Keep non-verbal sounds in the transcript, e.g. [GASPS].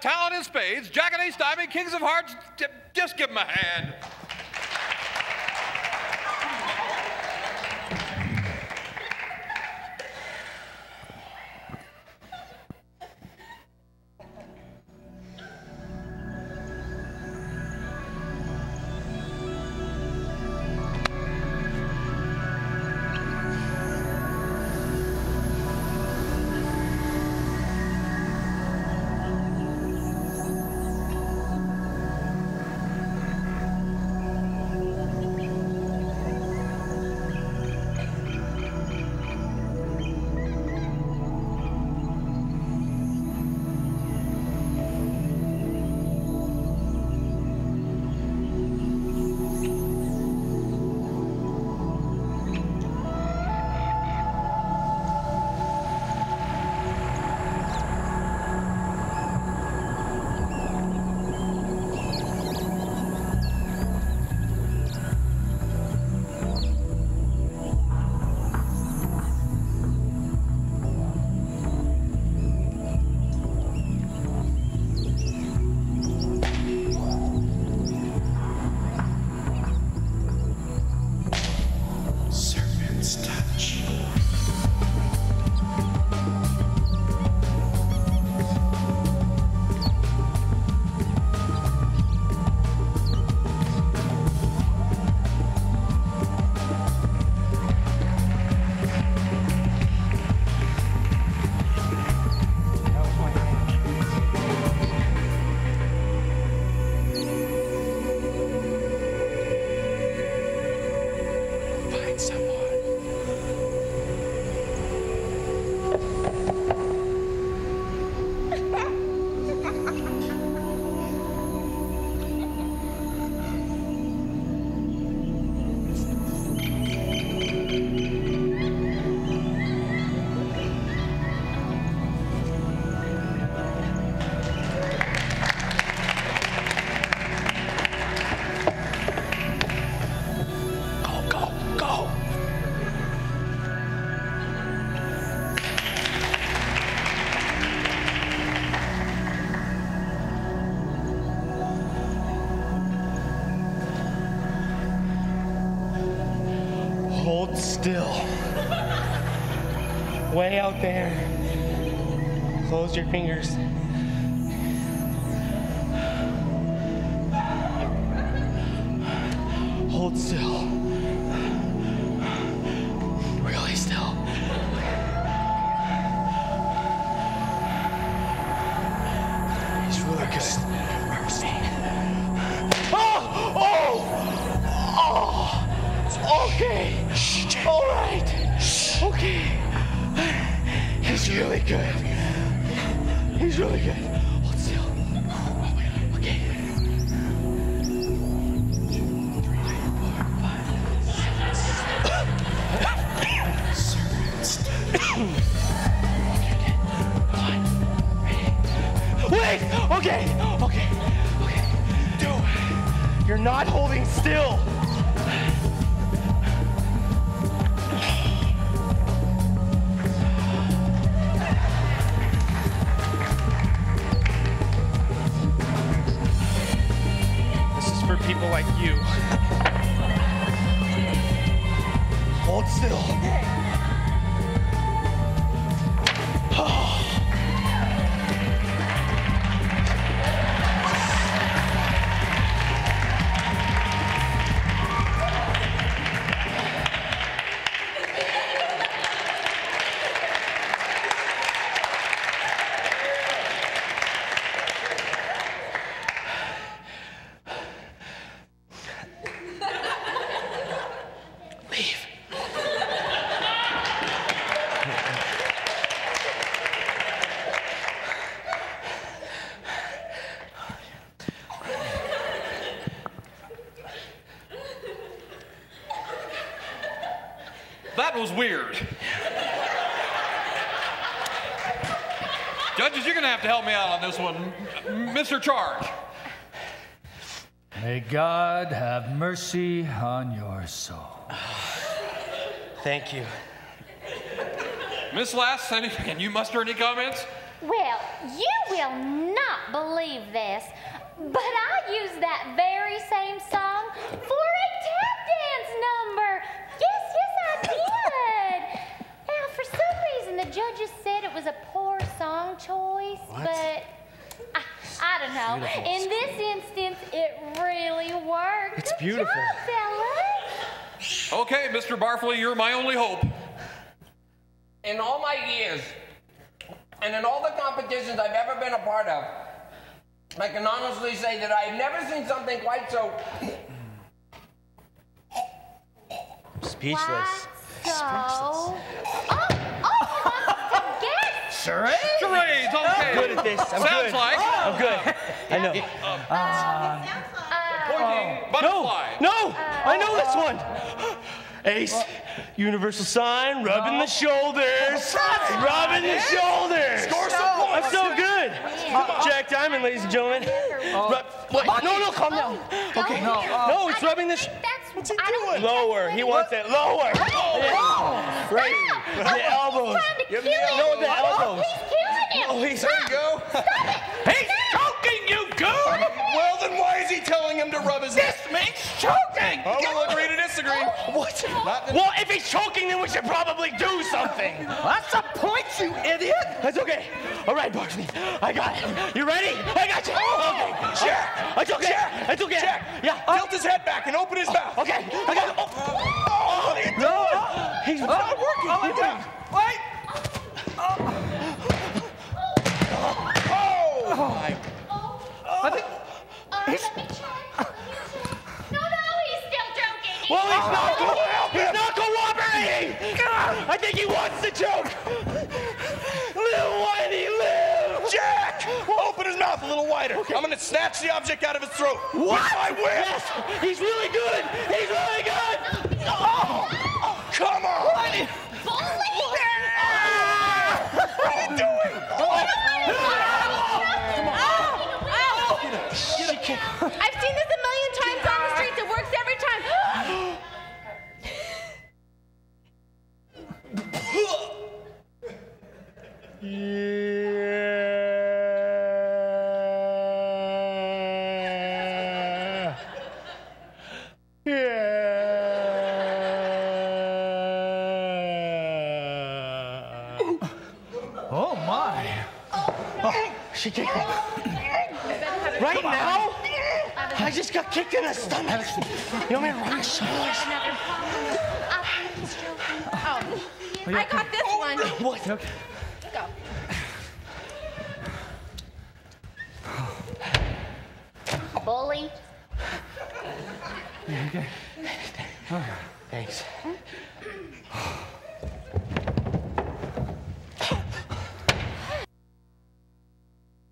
talent in spades, Jack and Ace Diamond, Kings of Hearts. Just give them a hand. Hold still. Way out there. Close your fingers. Hold still. Okay. All right. Okay. He's really good. He's really good. Hold still. Leave. That was weird. Judges, you're going to have to help me out on this one. Mr. Charge. May God have mercy on your soul. Thank you. Miss Last, any, can you muster any comments? Well, you will not believe this, but I used that very same song for a tap dance number. Yes, yes, I did. Now, for some reason, the judges said it was a poor song choice, but I, I don't know. In this instance, it really worked. It's Good beautiful. job, fellas. Okay, Mr. Barfley, you're my only hope. In all my years, and in all the competitions I've ever been a part of, I can honestly say that I've never seen something quite so Speechless. Quite so. Oh, oh, he wants to guess. Charade? Charades, okay. Good at this. I'm Sounds good. like I'm good. [LAUGHS] I know. Uh, pointing No, butterfly. no, no, I know this one. [GASPS] Ace, universal sign, rubbing the shoulders, rubbing the shoulders. Score some points. I'm so good. Jack Diamond, ladies and gentlemen. Rub- wait, no, no, calm down. Okay, No, no, it's I rubbing the. Think Sh- That's What's he doing? lower. He wants it lower. Yeah. Right, the elbows. Trying to kill him. No, the oh, elbows. He's killing him. Oh, he's. Stop. go. He's choking Well, if he's choking, then we should probably do something. That's a point, you idiot! That's okay. All right, Bugsy. I got it. You ready? I got you. Oh! Okay. Sure. That's okay. Sure. That's okay. Jack, Yeah. tilt his head back and open his oh, mouth. Okay. I got it. Oh. Oh, what are you doing? No. He's. Oh, my He's God. Wait. Oh, my. I think Uh, let me check. Let me check. No, no, he's still joking. He's Well, he's not. Oh, help He's him. not cooperating. I think he wants to choke. Little whitey, live. Jack, open his mouth a little wider. I'm gonna snatch the object out of his throat. What? With my whip. Yes. He's really good. He's really good. Oh. oh come on. bully. She kicked me. Right now? I just got kicked in the stomach. You want me to run the shoulders? Another problem. I think. Oh, I got this one. Oh, what? Okay. Go. Bully. Okay. Thanks. Hmm?